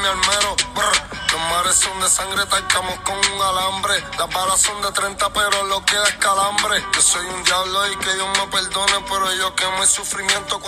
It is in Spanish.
mi almero. Brr. Los mares son de sangre, talcamos con un alambre. Las balas son de 30, pero lo queda es calambre. Yo soy un diablo y que Dios me perdone, pero yo quemo el sufrimiento cuando.